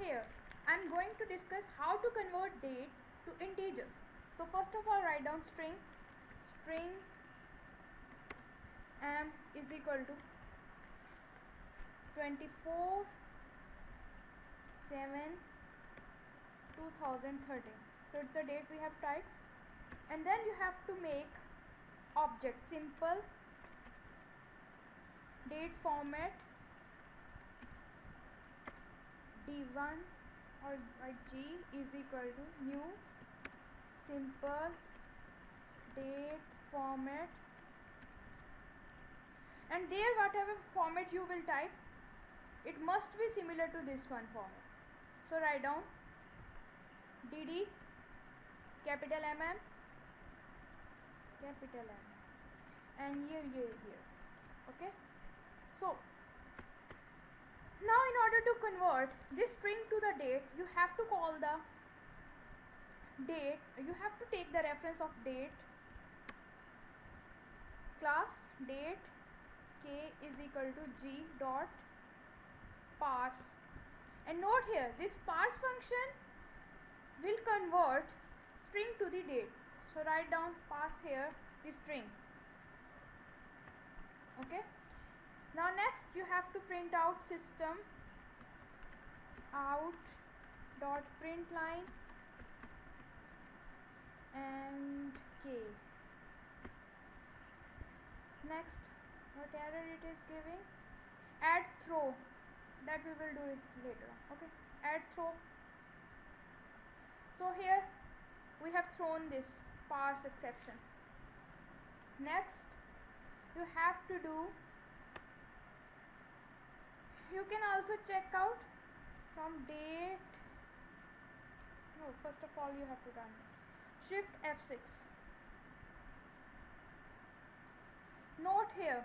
here I'm going to discuss how to convert date to integer. So first of all write down string string m is equal to 24 7 2013 so it's the date we have typed and then you have to make object simple date format d1 or or g is equal to new simple date format. And there whatever format you will type it must be similar to this one format. So write down dd capital mm capital m and here year year okay? So now in order to convert this string to the date you have to call the date you have to take the reference of date class date k is equal to g dot parse. And note here this parse function will convert string to the date. So write down parse here the string. Okay now next you have to print out system out dot print line and k. Next what error it is giving? Add throw. That we will do it later okay? Add throw. So here we have thrown this parse exception. Next you have to do you can also check out from date no first of all you have to run shift F6 note here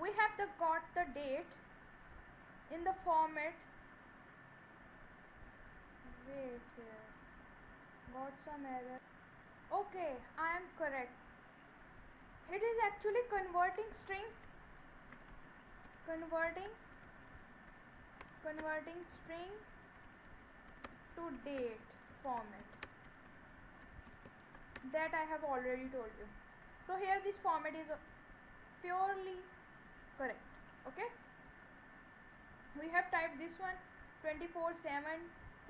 we have the got the date in the format. Wait here got some error. Okay I am correct. It is actually converting string converting converting string to date format. That I have already told you. So here this format is purely correct okay? We have typed this one 24 7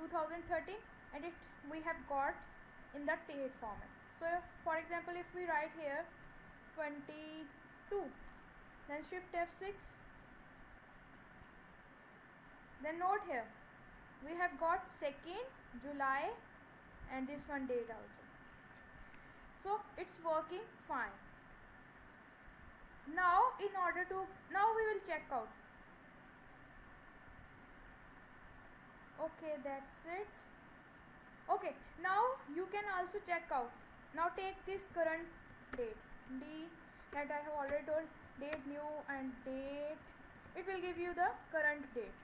2013 and it we have got in the date format. So for example if we write here 22 then shift F6 then note here. We have got 2nd July and this one date also. So it's working fine. Now in order to now we will check out. Okay that's it. Okay now you can also check out. Now take this current date. D that I have already told date new and date. It will give you the current date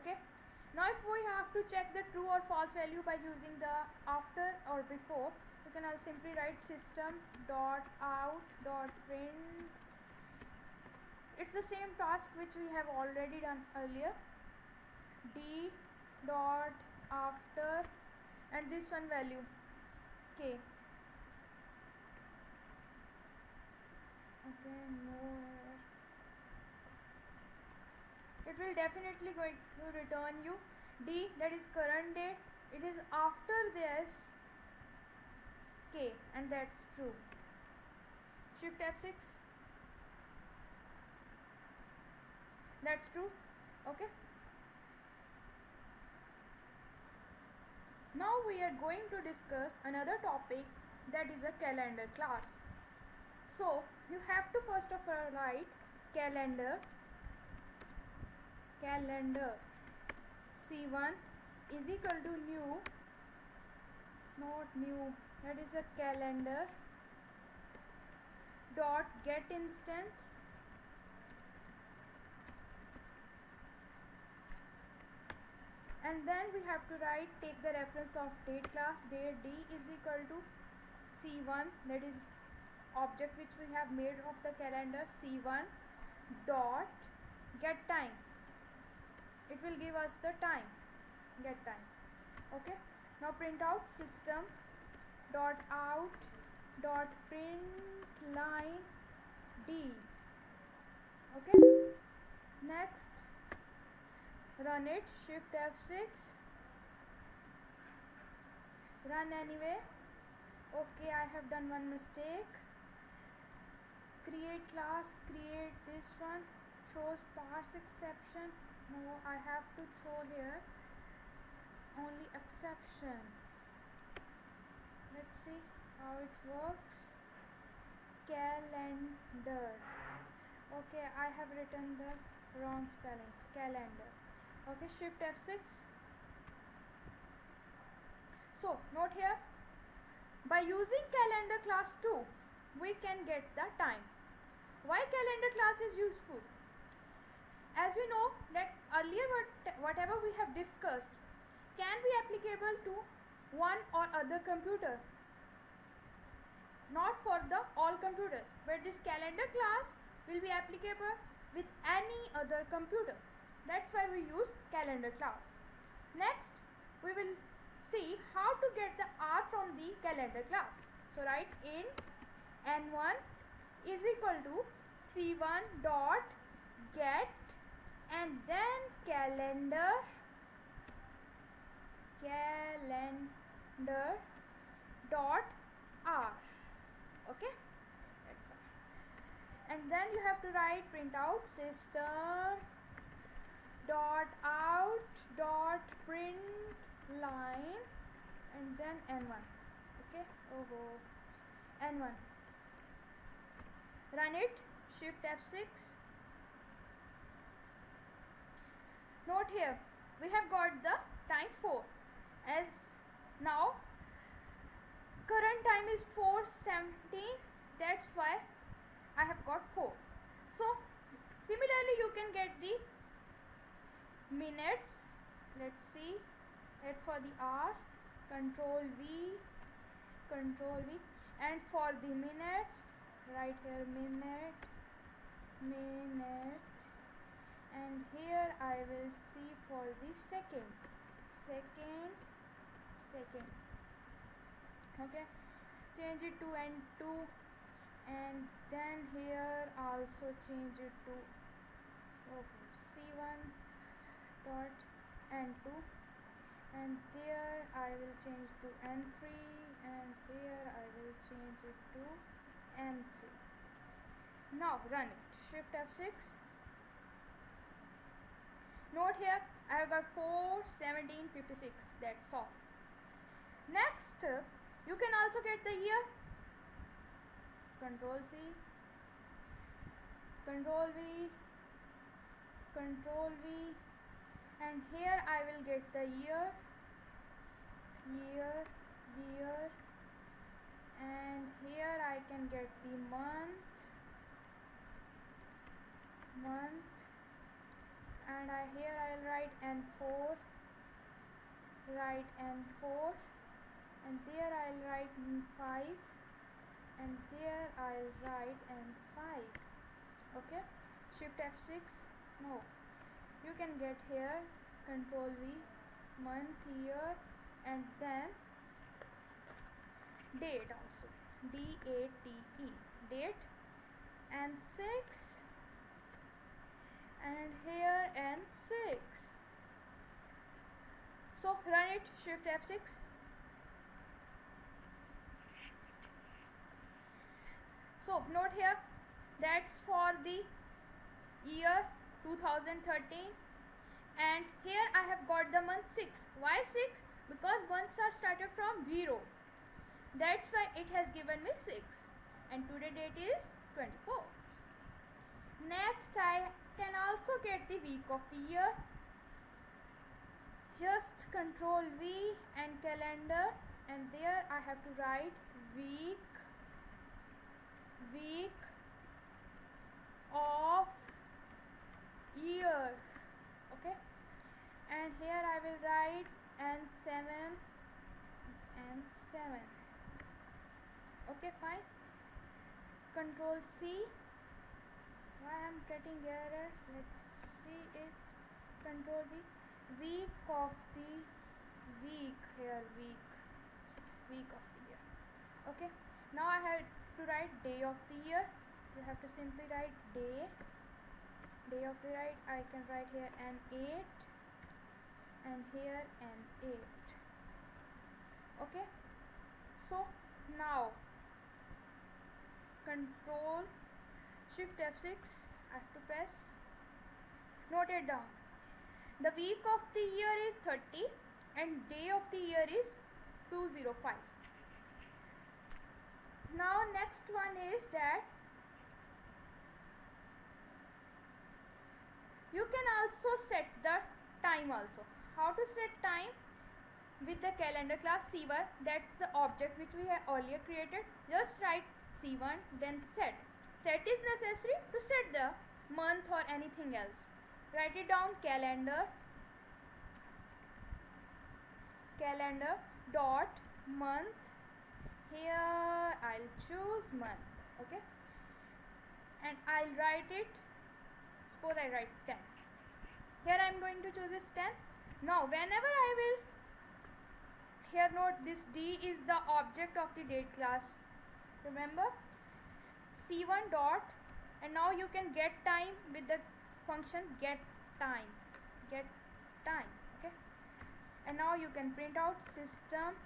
okay? Now if we have to check the true or false value by using the after or before we can also simply write system dot out dot print. It's the same task which we have already done earlier. D dot after and this one value. K. Okay no it will definitely going to return you. D that is current date. It is after this k and that's true. Shift f6 that's true. Okay. Now we are going to discuss another topic that is a calendar class. So you have to first of all write calendar calendar. C1 is equal to new not new that is a calendar dot get instance and then we have to write take the reference of date class date d is equal to c1 that is object which we have made of the calendar c1 dot get time it will give us the time get time. Okay? Now print out system dot out dot print line d. Okay? Next. Run it. Shift f6 run anyway. Okay I have done one mistake. Create class create this one. Throws parse exception no I have to throw here. Only exception. Let's see how it works. Calendar. Okay I have written the wrong spellings. Calendar. Okay shift F6 so note here. By using calendar class 2 we can get the time. Why calendar class is useful as we know that earlier what, whatever we have discussed can be applicable to one or other computer. Not for the all computers but this calendar class will be applicable with any other computer. That's why we use calendar class. Next we will see how to get the hour from the calendar class. So write int n1 is equal to c1 dot get and then calendar. Calendar dot hour. Okay? That's and then you have to write print out system dot out dot print line and then n1 okay? Oh n1 run it. Shift f6 note here we have got the time 4 as now current time is 417 that's why I have got 4 so similarly you can get the minutes. Let's see let for the hour control V control V and for the minutes right here minute minutes and here I will see for the second. Second second. Okay. Change it to n2 and then here also change it to. Okay, c1 dot n2 and there I will change to n3 and here I will change it to n3 now run it. Shift f6 note here I have got 4 17 56 that's all. Next you can also get the year. Control C. Control V. Control V. And here I will get the year. Year year. And here I can get the month. Month and I here I'll write n4 write n4 and there I'll write n5 and there I'll write n5 okay? Shift f6 no. You can get here control V month year and then date also. D A T E. Date and 6 and here and 6 so run it shift F6 so note here that's for the year 2013 and here I have got the month 6 why 6 because months are started from 0 that's why it has given me 6 and today date is 24 next I can also get the week of the year. Just control V and calendar and there I have to write week week of year okay? And here I will write and 7 and 7 okay fine. Control C why I'm getting error let's see it. Control V. Week of the week here. Week. Week of the year. Okay. Now I have to write day of the year. You have to simply write day. Day of the year. I can write here an 8 and here an 8 okay. So now control shift F6 I have to press. Note it down. The week of the year is 30 and day of the year is 205 now next one is that you can also set the time also. How to set time? With the calendar class c1 that's the object which we have earlier created. Just write c1 then set set is necessary to set the month or anything else. Write it down calendar calendar dot month. Here I'll choose month okay? And I'll write it suppose I write 10 here I'm going to choose is 10 now whenever I will here note this D is the object of the date class. Remember c1 dot and now you can get time with the function get time get time okay? And now you can print out system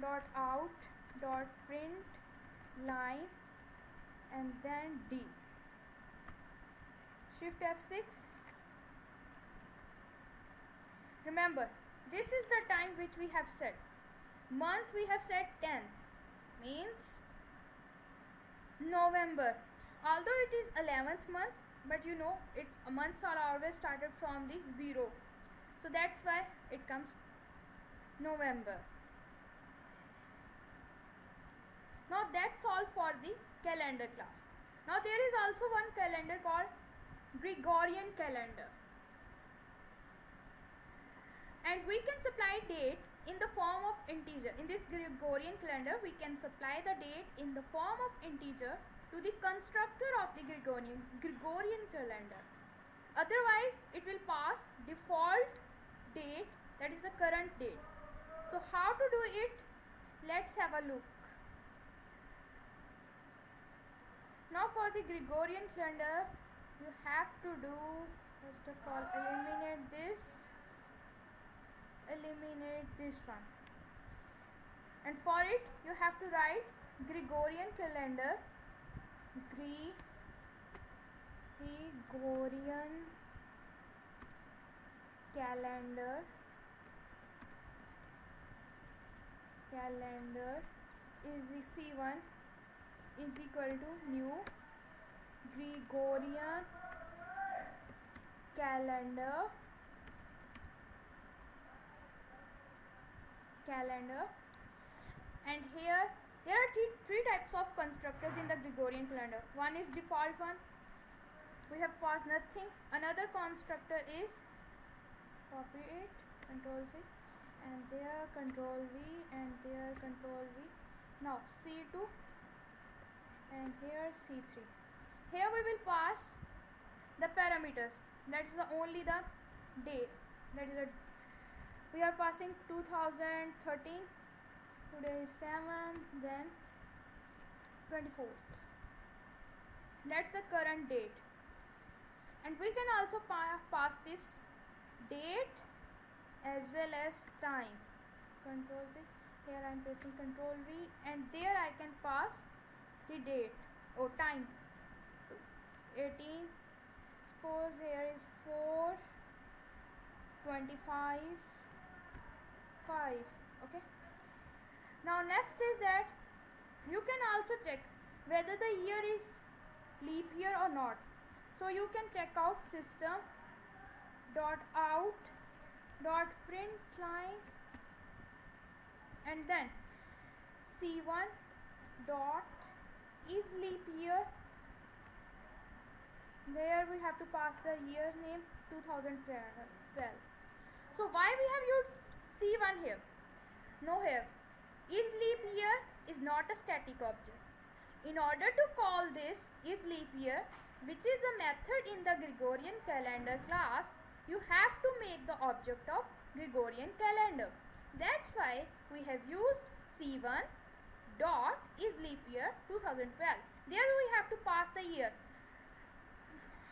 dot out dot print line and then D. Shift F6 remember this is the time which we have set. Month we have set 10th means November. Although it is 11th month but you know it months are always started from the zero. So that's why it comes November. Now that's all for the calendar class. Now there is also one calendar called Gregorian calendar. And we can supply date in the form of integer. In this Gregorian calendar we can supply the date in the form of integer to the constructor of the Gregorian Gregorian calendar. Otherwise it will pass default date that is the current date. So how to do it? Let's have a look. Now for the Gregorian calendar you have to do first of all eliminate this eliminate this one. And for it you have to write Gregorian calendar. Gregorian calendar. Calendar is the C1 is equal to new Gregorian calendar calendar. And here there are three, three types of constructors in the Gregorian calendar. One is default one. We have passed nothing. Another constructor is copy it control C and there control V and there control V. Now C2 and here C3 here we will pass the parameters. That's the only the day. That is a we are passing 2013 today is 7 then 24th that's the current date. And we can also pa pass this date as well as time. Control C here I am pressing control V and there I can pass the date or time. 18 suppose here is 4 25 5 okay? Now next is that you can also check whether the year is leap year or not. So you can check out system dot out dot print line and then c1 dot is leap year. There we have to pass the year name 2012 so why we have used c1 here no here is leap year is not a static object in order to call this is leap year which is the method in the Gregorian calendar class you have to make the object of Gregorian calendar. That's why we have used C1 dot is leap year 2012. There we have to pass the year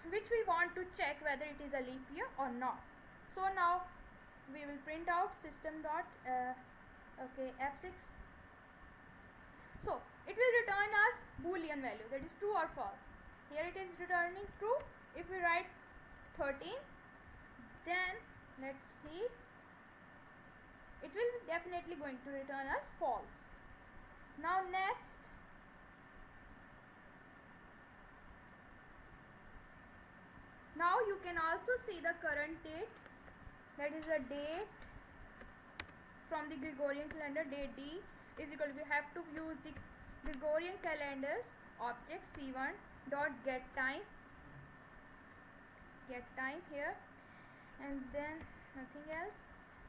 which we want to check whether it is a leap year or not. So now we will print out system dot uh, okay F6. So it will return us boolean value that is true or false. Here it is returning true. If we write 13 then let's see it will definitely going to return us false now next now you can also see the current date that is a date from the Gregorian calendar date D is equal to we have to use the Gregorian calendars object C1 dot get time get time here and then nothing else.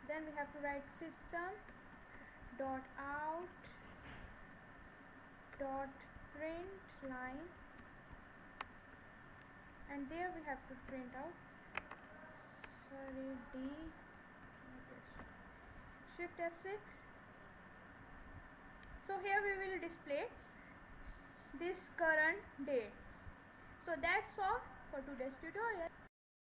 Then we have to write system dot out dot print line and there we have to print out sorry D shift F6 so here we will display this current date so that's all for today's tutorial